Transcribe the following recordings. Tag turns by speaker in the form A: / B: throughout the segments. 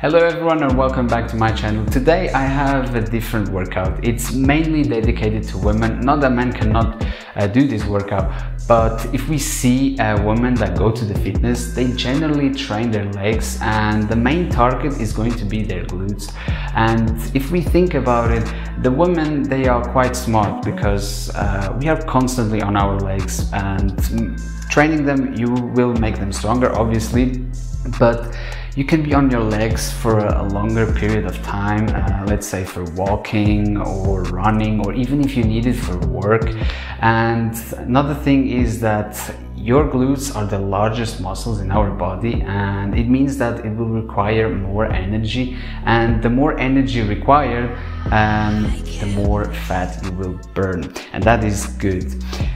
A: Hello everyone and welcome back to my channel. Today I have a different workout. It's mainly dedicated to women. Not that men cannot uh, do this workout, but if we see uh, women that go to the fitness, they generally train their legs and the main target is going to be their glutes. And if we think about it, the women, they are quite smart because uh, we are constantly on our legs and training them, you will make them stronger, obviously, but you can be on your legs for a longer period of time, uh, let's say for walking or running, or even if you need it for work. And another thing is that your glutes are the largest muscles in our body and it means that it will require more energy and the more energy required um, the more fat you will burn. And that is good.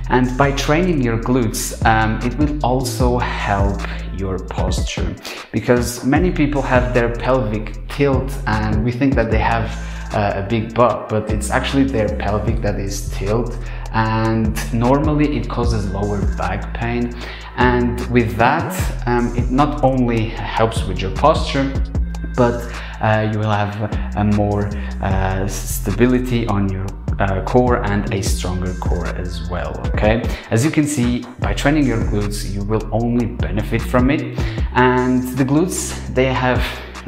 A: And by training your glutes um, it will also help your posture. Because many people have their pelvic tilt and we think that they have uh, a big butt but it's actually their pelvic that is tilt. And normally it causes lower back pain. And with that um, it not only helps with your posture but you will have a more uh, stability on your uh, core and a stronger core as well okay as you can see by training your glutes you will only benefit from it and the glutes they have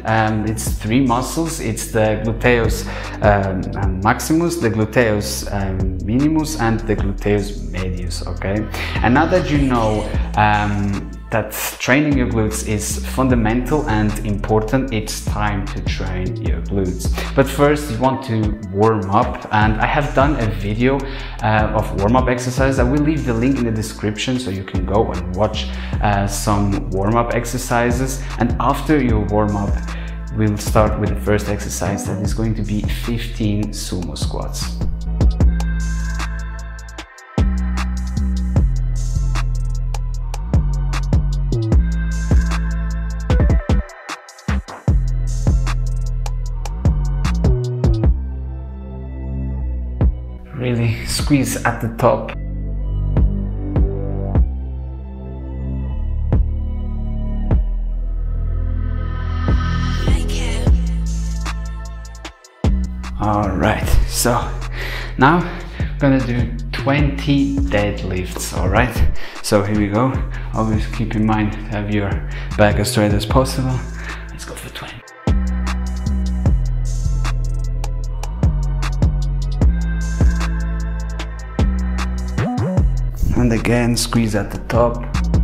A: um, it's three muscles. It's the gluteus um, maximus, the gluteus um, minimus, and the gluteus medius. Okay, and now that you know um, that training your glutes is fundamental and important, it's time to train your glutes. But first, you want to warm up, and I have done a video uh, of warm up exercises. I will leave the link in the description so you can go and watch uh, some warm up exercises. And after your warm up, we'll start with the first exercise that is going to be 15 sumo squats. Squeeze at the top. All right, so now I'm gonna do 20 deadlifts, all right? So here we go. Always keep in mind, have your back as straight as possible. Let's go for 20. And again, squeeze at the top.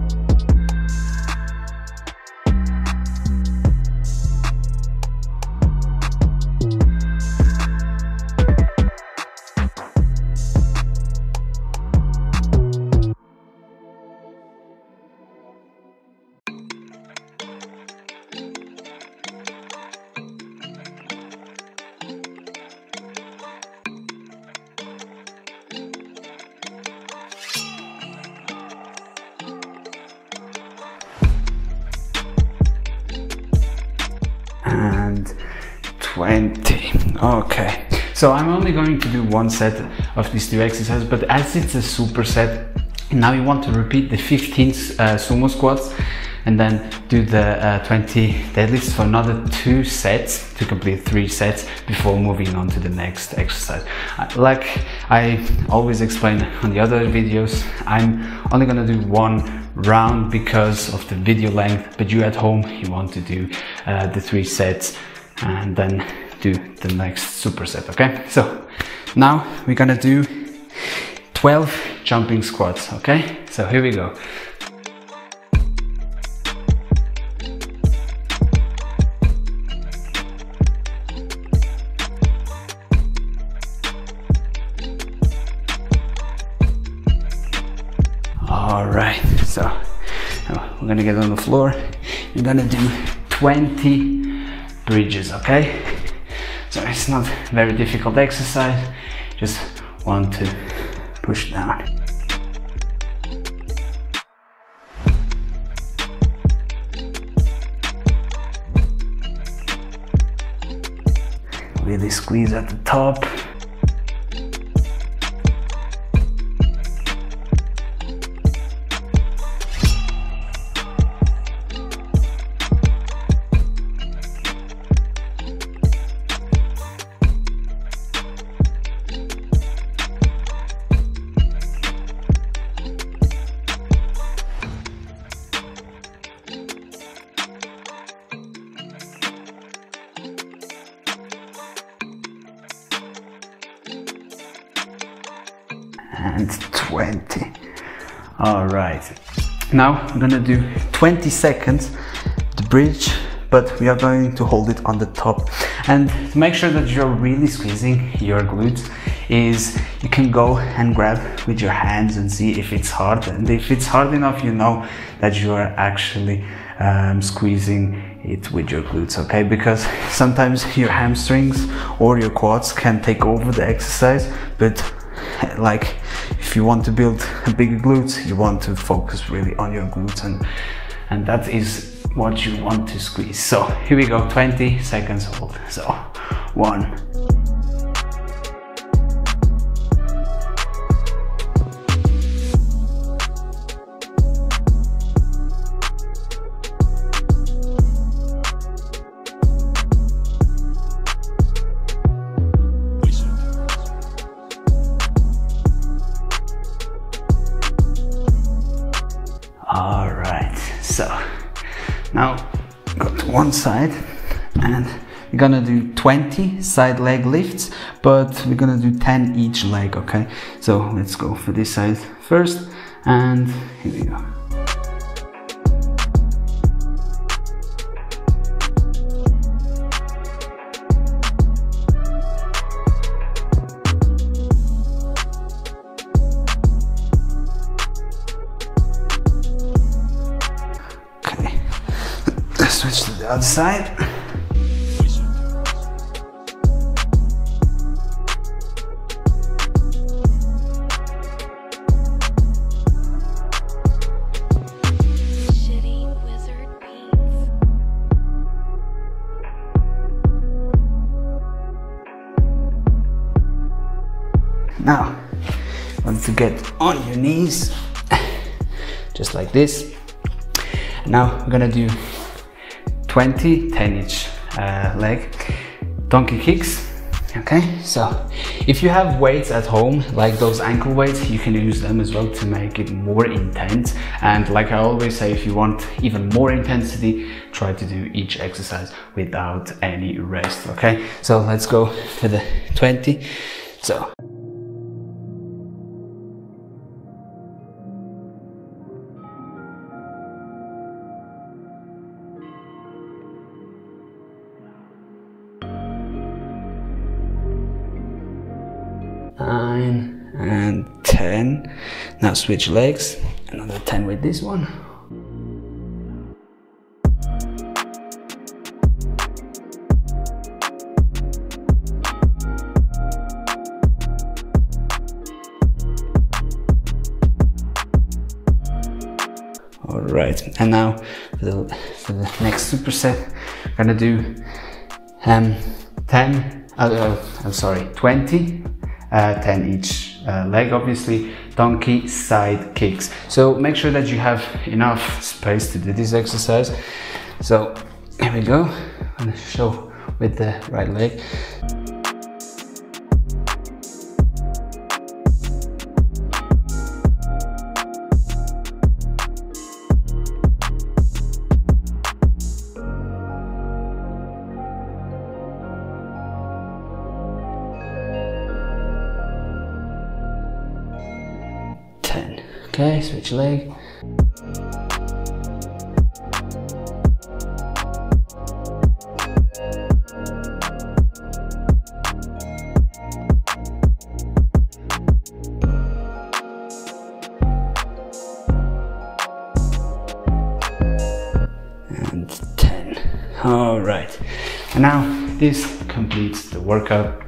A: 20 okay so i'm only going to do one set of these two exercises but as it's a superset now you want to repeat the 15 uh, sumo squats and then do the uh, 20 deadlifts for another two sets to complete three sets before moving on to the next exercise. Uh, like I always explain on the other videos, I'm only gonna do one round because of the video length, but you at home, you want to do uh, the three sets and then do the next superset, okay? So now we're gonna do 12 jumping squats, okay? So here we go. All right, so we're gonna get on the floor. You're gonna do 20 bridges, okay? So it's not very difficult exercise. Just want to push down. Really squeeze at the top. 20. All right. Now I'm gonna do 20 seconds the bridge, but we are going to hold it on the top. And to make sure that you're really squeezing your glutes is you can go and grab with your hands and see if it's hard. And if it's hard enough, you know that you are actually um, squeezing it with your glutes, okay? Because sometimes your hamstrings or your quads can take over the exercise, but like if you want to build bigger glutes, you want to focus really on your glutes and and that is what you want to squeeze. So here we go, 20 seconds hold. So one, All right, so now go to one side and we're gonna do 20 side leg lifts, but we're gonna do 10 each leg, okay? So let's go for this side first and here we go. Other side. Now, want to get on your knees, just like this. Now we're gonna do 20 10 each uh, leg. Donkey kicks. Okay so if you have weights at home like those ankle weights you can use them as well to make it more intense. And like i always say if you want even more intensity try to do each exercise without any rest okay? So let's go for the 20 so nine and 10 now switch legs. Another 10 with this one. All right and now for the, for the next superset i'm gonna do um 10 uh, uh, i'm sorry 20 uh, 10 each uh, leg obviously donkey side kicks so make sure that you have enough space to do this exercise. So here we go. I'm gonna show with the right leg Okay, switch leg. And 10. All right. And now this completes the workout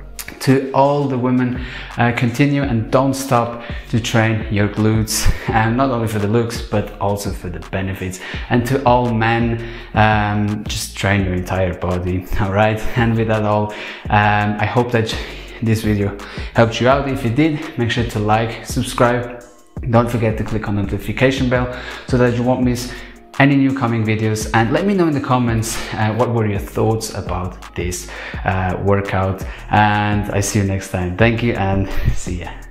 A: to all the women uh, continue and don't stop to train your glutes and not only for the looks but also for the benefits. And to all men um, just train your entire body all right? And with that all um, i hope that this video helped you out. If you did make sure to like subscribe. Don't forget to click on the notification bell so that you won't miss any new coming videos and let me know in the comments uh, what were your thoughts about this uh, workout and I see you next time. Thank you and see ya.